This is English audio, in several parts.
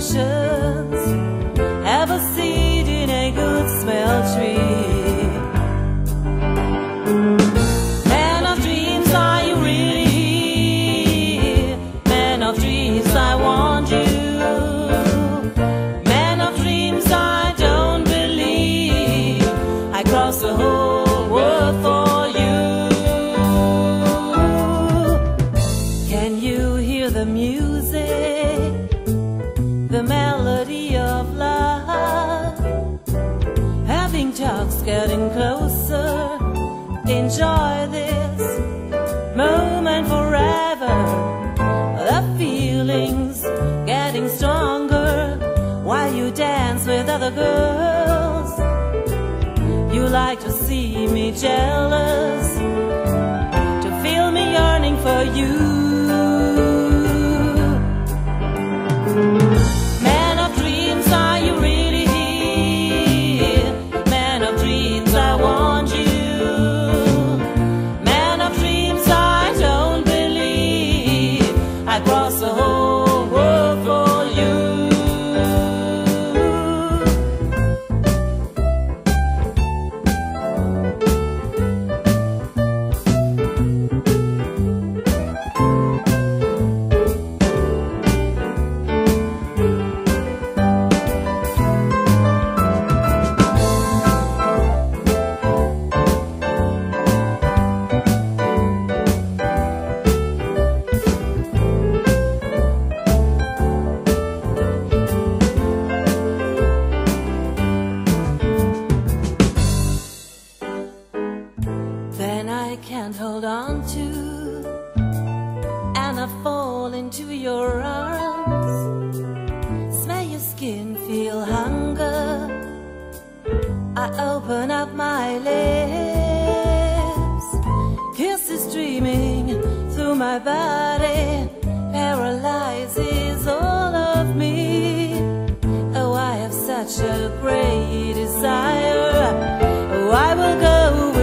emotions. Have a seed in a good smell tree. girls. You like to see me jealous, to feel me yearning for you. fall into your arms. Smell your skin, feel hunger. I open up my lips. Kisses streaming through my body. Paralyzes all of me. Oh, I have such a great desire. Oh, I will go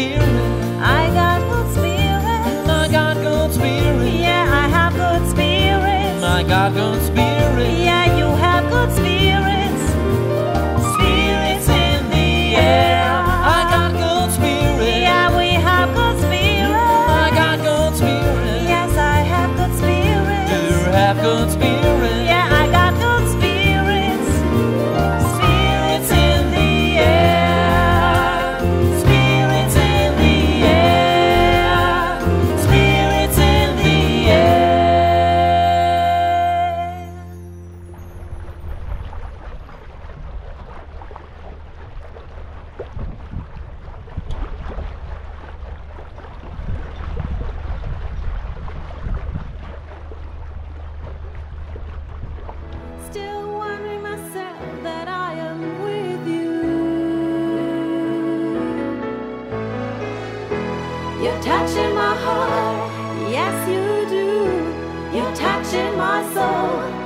spirit. I got good spirit. I got good spirit. Yeah, I have good spirit. I got good spirit. Yeah. You're touching my heart, yes you do. You're touching my soul.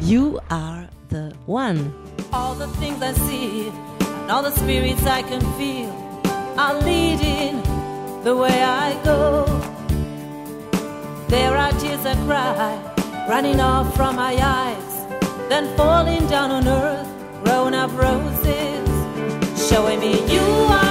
You are the one. All the things I see and all the spirits I can feel are leading the way I go. There are tears I cry, running off from my eyes, then falling down on earth, grown up roses, showing me you are.